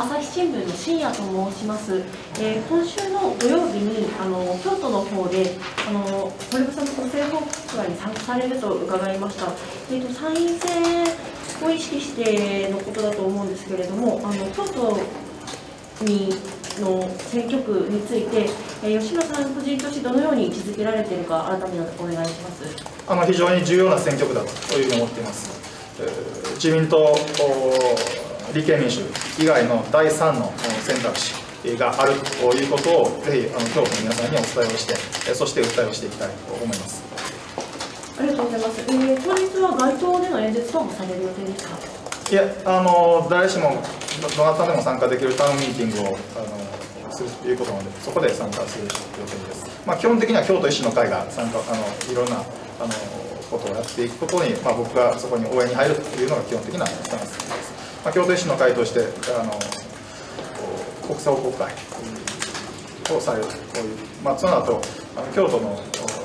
朝日新聞の深夜と申します、えー、今週の土曜日にあの京都の方であの堀部さんの国政報告会に参加されると伺いました、えーと、参院選を意識してのことだと思うんですけれどもあの京都にの選挙区について、えー、吉野さん個人としてどのように位置づけられているか改めてお願いします。あの非常に重要な選挙区だというふうに思っています、えー、自民党立憲民主以外の第3の選択肢があるということをぜひあの京都の皆さんにお伝えをしてそして訴えをしていきたいと思います。ありがとうございます、えー、当日は街頭での演説等もされる予定ですか？いやあの誰しもどなたでも参加できるタウンミーティングをあのするということなのでそこで参加する予定です、まあ、基本的には京都維新の会が参加あのいろんなあのことをやっていくことに、まあ、僕がそこに応援に入るというのが基本的なスタンスですまあ、京都維新の会としてあの国際国会をされるという、まあ、その後あの京都の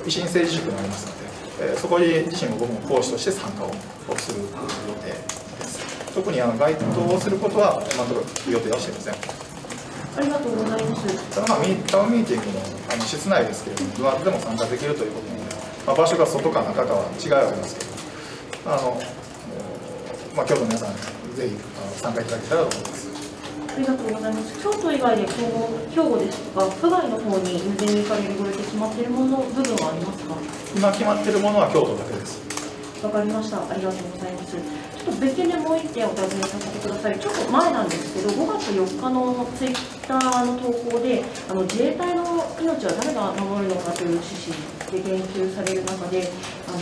維新政治塾がありますので、えー、そこに自身も僕も講師として参加をする予定です。特にあの該当をすることは今のところ予定はしていません。ありがとうございます。ただまあミタウンミーティングもあの室内ですけれどもどなたでも参加できるということなので、まあ、場所が外か中かは違いはありますけどあの、まあ、京都の皆さんぜひ参加いただけたらと思います。ありがとうございます。京都以外で兵庫兵庫ですとか、府外の方に運転に行かれるご予定決まっているもの部分はありますか？今決まっているものは京都だけです。わかりました。ありがとうございます。ちょっと別件でもう一点お尋ねさせてください。ちょっと前なんですけど、5月4日のツイッターの投稿で、あの自衛隊の命は誰が守るのかという趣旨で言及される中で、あの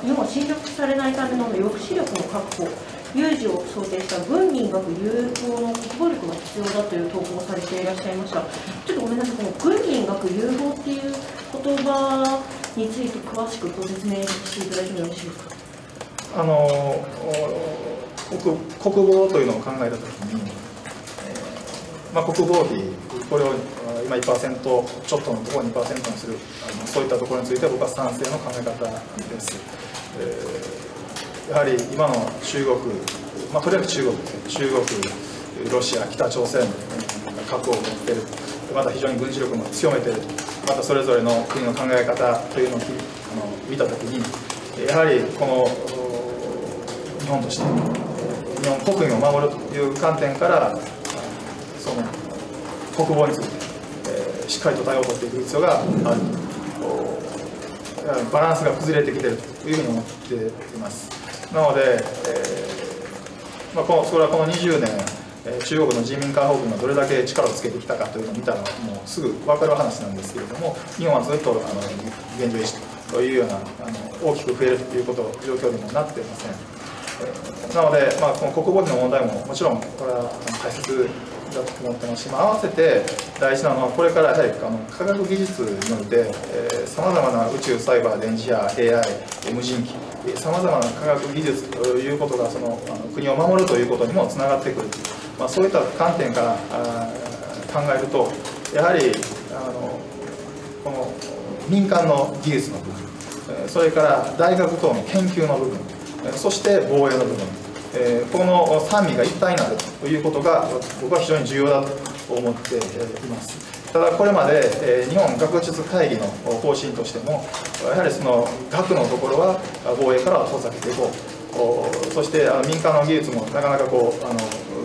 日本は侵略されないための抑止力の確保有事を想定した軍民学友好の国防力が必要だという投稿をされていらっしゃいました。ちょっとごめんなさいこの軍民学友好っていう言葉について詳しくご説明していただいてもよろしいですか？あの国国防というのを考えたときに、えー、まあ、国防費これを今1%ちょっとのところを2%にするあのそういったところについて僕は賛成の考え方です、えーやはり今の中国、まあ、とりあえず中国中国、ロシア、北朝鮮が核を持っている、また非常に軍事力も強めている、またそれぞれの国の考え方というのをあの見たときに、やはりこの日本として、日本国民を守るという観点から、その国防について、えー、しっかりと対応を取っていく必要があるバランスが崩れてきているというふうに思っています。なので、えーまあ、このそれはこの20年、中国の人民解放軍がどれだけ力をつけてきたかというのを見たらもうすぐ分かる話なんですけれども日本はずっとあの現状維持というようなあの大きく増えるということ状況にもなっていません、なので、まあ、この国防費の問題ももちろんこれは大切だと思ってます。し、まあ、合わせて大事なのはこれからやはりあの科学技術においてさまざまな宇宙サイバー電磁波 AI 無人機さまざまな科学技術ということがそのあの国を守るということにもつながってくる、まあ、そういった観点から考えるとやはりあのこの民間の技術の部分それから大学等の研究の部分そして防衛の部分。えこの三味が一体になるということが僕は非常に重要だと思っています。ただこれまで、え日本学術会議の方針としてもやはりその学のところは防衛からは遠ざけていこう。そしてあの民間の技術もなかなかこうあの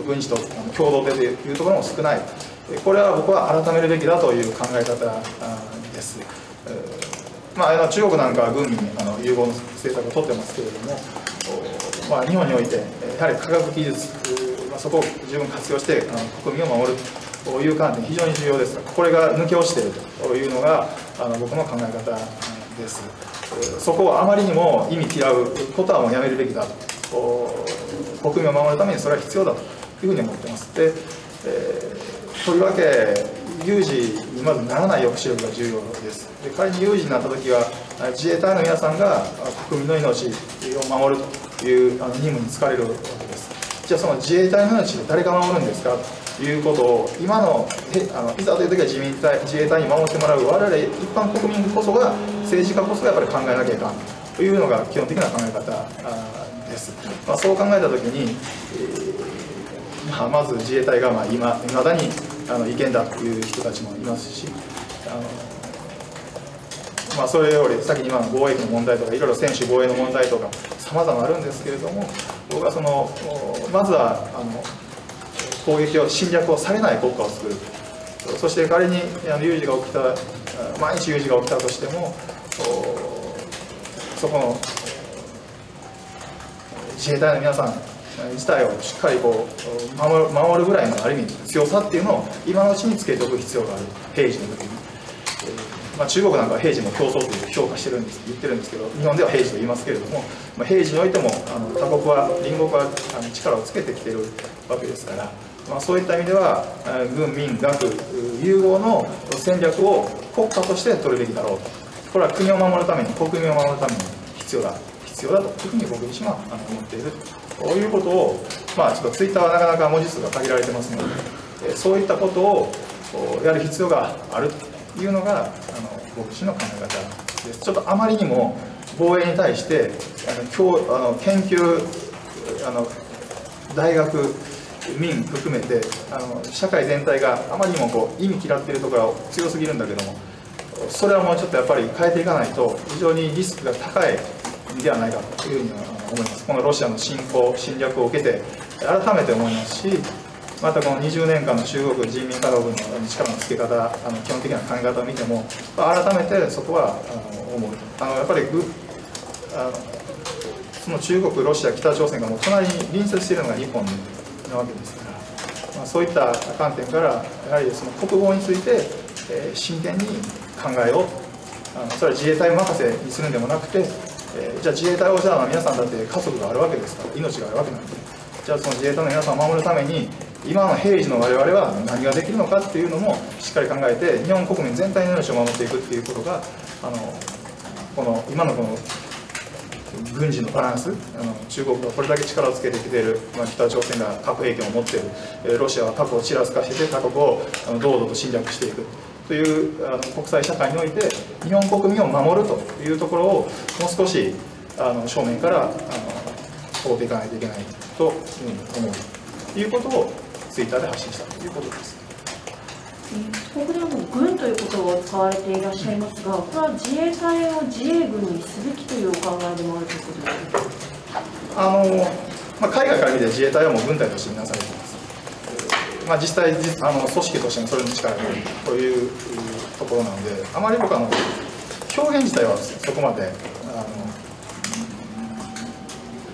軍事と共同でというところも少ない。これは僕は改めるべきだという考え方です。まあ、中国なんかは軍にあの融合の政策を取ってますけれども、まあ、日本においてやはり科学技術、まあ、そこを十分活用してあの国民を守るという観点非常に重要ですこれが抜け落ちているというのがあの僕の考え方です。そこをあまりにも意味嫌うことはもうやめるべきだと国民を守るためにそれは必要だというふうに思ってます。で、えー、とりわけ有事にまずならない抑止力が重要です。で仮に有事になった時は自衛隊の皆さんが国民の命を守ると。いうあの任務に就かれるわけです。じゃあその自衛隊の命で誰が守るんですかということを今のあのいざという時は自民隊自衛隊に守ってもらう。我々一般国民こそが政治家こそがやっぱり考えなきゃいかんというのが基本的な考え方です、まあ、そう考えた時に、えー、ま、まず自衛隊がまあ今いまだにあの違憲だという人たちもいますしあの、まあ、それより先に今の貿易の問題とかいろいろ専守防衛の問題とかさまざまあるんですけれども僕はそのまずはあの攻撃を侵略をされない国家を作る。そして仮に有事が起きた毎日有事が起きたとしてもそこの自衛隊の皆さん自体をしっかりこう守るぐらいのある意味強さっていうのを今のうちにつけておく必要がある。平時の時に、まあ、中国なんかは平時の競争という評価してるんです言ってるんですけど日本では平時と言いますけれども、まあ、平時においてもあの他国は隣国はあの力をつけてきてるわけですから、まあ、そういった意味では軍民学融合の戦略を国家として取るべきだろうと。これは国を守るために国民を守るために必要だ必要だというふうに僕自身は思っている。ということを、まあ、ちょっとツイッターはなかなか文字数が限られてますので、そういったことをやる必要があると。いうのがあの僕自身の考え方です。ちょっとあまりにも防衛に対してあの教あの研究あの大学民含めてあの社会全体があまりにもこう意味嫌っているところが強すぎるんだけどもそれはもうちょっとやっぱり変えていかないと非常にリスクが高いではないかというふうに思いますこのロシアの侵攻侵略を受けて改めて思いますしまたこの20年間の中国人民解放軍の力のつけ方あの基本的な考え方を見ても改めてそこはあの思うあのやっぱりあのその中国ロシア北朝鮮がもう隣に隣接しているのが日本なわけですから、まあ、そういった観点からやはりその国防について、えー、真剣に考えようあのそれは自衛隊任せにするんでもなくてえー、じゃあ自衛隊をじゃあ皆さんだって家族があるわけですから命があるわけなんでじゃあその自衛隊の皆さんを守るために今の平時の我々は何ができるのかっていうのもしっかり考えて日本国民全体の命を守っていくっていうことがあのこの今のこの軍事のバランスあの中国がこれだけ力をつけてきている、まあ、北朝鮮が核兵器を持っている、ロシアは核をちらつかせて他国をあの堂々と侵略していく。というあの国際社会において日本国民を守るというところをもう少しあの正面からあの通っていかないといけないと思う。ということをツイッターで発信したということです。ここでも軍ということを使われていらっしゃいますが、これは自衛隊を自衛軍にすべきというお考えでもあるということですか？あの、まあ、海外から見て自衛隊はもう軍隊として見なされています。まあ、実際あの組織としてのそれの力いというところなのであまり僕あの表現自体はそこまであの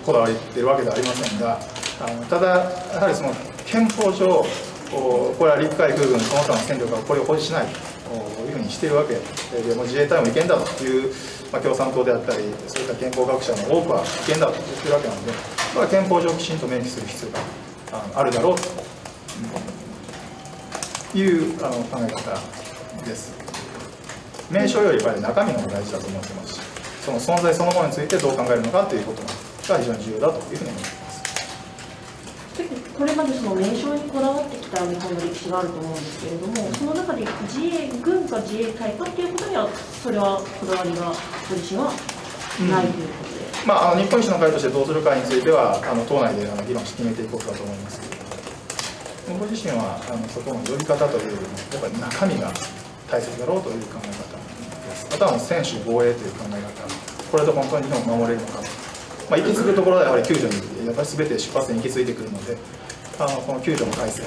こだわっているわけではありませんがあのただやはりその憲法上これは陸海空軍その他の戦力がこれを保持しないというふうにしているわけでも自衛隊も違憲だという、まあ、共産党であったりそういった憲法学者の多くは違憲だと言ってるわけなのでこれは憲法上きちんと明記する必要があるだろうというあの考え方です。名称よりやっぱり中身の方が大事だと思ってますし、その存在そのものについてどう考えるのかということが非常に重要だというふうに思います。これまでその名称にこだわってきた日本の歴史があると思うんですけれども、その中で自衛軍か自衛隊かっていうことには、それはこだわりが、ご自身はないということで。うん、まあ、あの日本維新の会としてどうするかについては、あの党内であの議論して決めていこうかと思います。僕自身はあのそこの呼び方というよりもやっぱり中身が大切だろうという考え方です。あとはもう専守防衛という考え方。これで本当に日本を守れるのかまあ、行き継ぐところはやはり救助にやっぱり全て出発点に行き継いでくるのであのこの救助の体制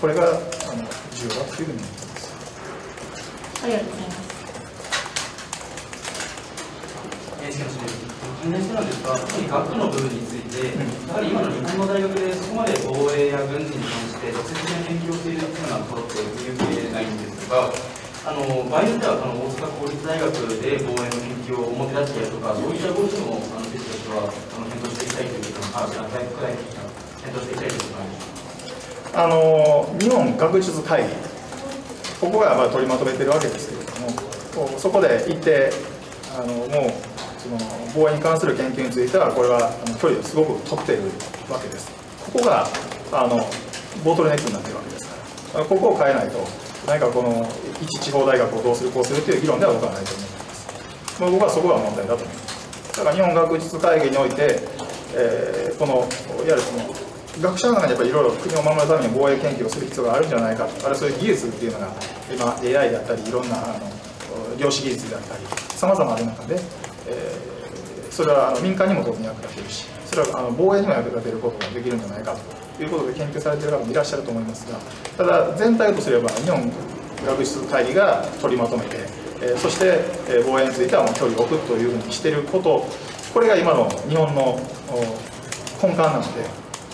これがあの重要だというふうに思っています。ありがとうございます。関連してなんですが、特に学の部分について、やはり今の日本の大学でそこまで防衛や軍事に関して直接的な研究をしているようなところって見受けないんですが、あの場合によってはこの大阪公立大学で防衛の研究を表立ってやるとか、そういったご自身もあの知識とはあの検討していきたいというあ大学大検討していきたいというあの日本学術会議、ここがまあ取りまとめてるわけですけれども、そこで行って、あのもうその防衛に関する研究についてはこれは距離をすごく取っているわけです。ここがあのボトルネックになってるわけですからここを変えないと何かこの一地方大学をどうするこうするという議論では僕はないと思います。まあ僕はそこが問題だと思います。だから日本学術会議において、えー、このいわゆるその学者の中にやっぱりいろいろ国を守るために防衛研究をする必要があるんじゃないかと。あるいはそういう技術っていうのが今 AI であったりいろんなあの量子技術であったりさまざまある中で、えー、それはあの民間にも当然役立てるしそれはあの防衛にも役立てることができるんじゃないかということで研究されている方もいらっしゃると思いますがただ全体とすれば日本学術会議が取りまとめて、えー、そして、えー、防衛についてはもう距離を置くというふうにしていること。これが今の日本の根幹なので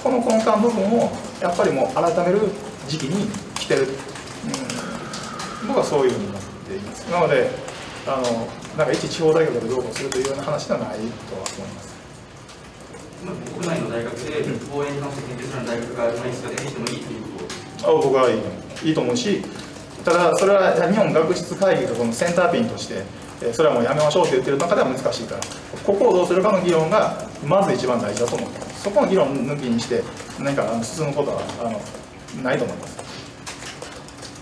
この根幹部分をやっぱりもう改める時期に来てる、うん、僕はそういうふうに思っています。なのであのなんか一地方大学でどうこうするというような話ではないとは思います。国内の大学で防衛に関して研究する大学がいつか出てきてもいいということ。あ僕はいいいいと思うしただそれは日本学術会議がこのセンターピンとしてそれはもうやめましょうと言ってる中では難しいからここをどうするかの議論がまず一番大事だと思ってます。そこの議論抜きにして何か進むことはあのないと思います。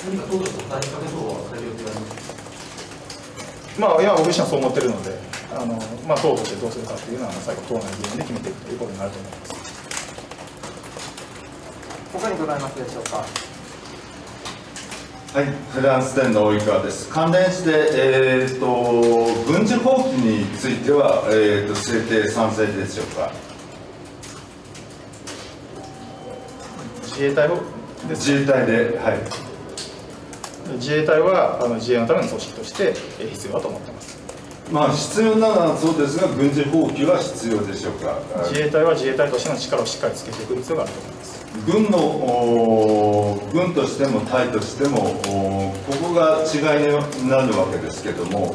何か当初と大かけそうはされる予定ありますまあ、今僕自身はそう思ってるので、あのまあ、党としてどうするかというのは、最後、党内議論で決めていくということになると思います。他にございますでしょうか？はい、フランス店の及川です。関連して、えーと、軍事放棄については、えーと、制定賛成でしょうか？自衛隊を？自衛隊で、はい。自衛隊はあの自衛のための組織として必要だと思ってます。まあ必要なのはそうですが、軍事放棄は必要でしょうか？自衛隊は自衛隊としての力をしっかりつけていく必要があると思います。軍の軍としても隊としてもここが違いになるわけですけども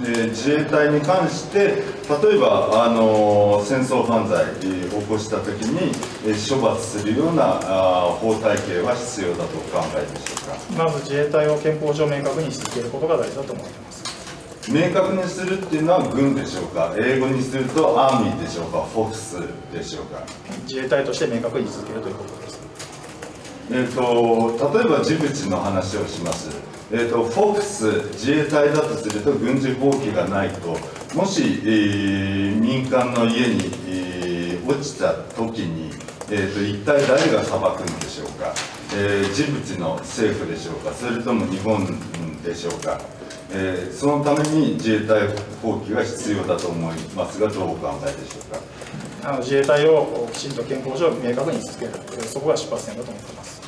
自衛隊に関して例えばあの戦争犯罪を起こした時に処罰するような法体系は必要だとお考えでしょうか？まず自衛隊を憲法上明確にし続けることが大事だと思っています。明確にするっていうのは軍でしょうか？英語にするとアーミーでしょうか？フォークスでしょうか？自衛隊として明確に続けるということです。えーと、例えばジブチの話をします、えーと、フォークス自衛隊だとすると軍事放棄がないと。もし、えー、民間の家に、えー、落ちた時に、えーと、と一体誰が裁くんでしょうか、えー、ジブチの政府でしょうか？それとも日本でしょうか？えー、そのために自衛隊放棄が必要だと思いますが、どうお考えでしょうか？あの自衛隊をきちんと憲法上明確に続ける、そこが出発点だと思ってます。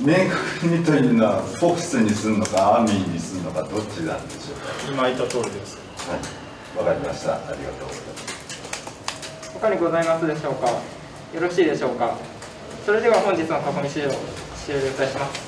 明確にというのは、フォックスにするのか、アーミーにするのか、どっちなんでしょうか？今言った通りです。はい、わかりました。ありがとうございます。他にございますでしょうか？よろしいでしょうか？それでは本日の囲み資料終了いたします。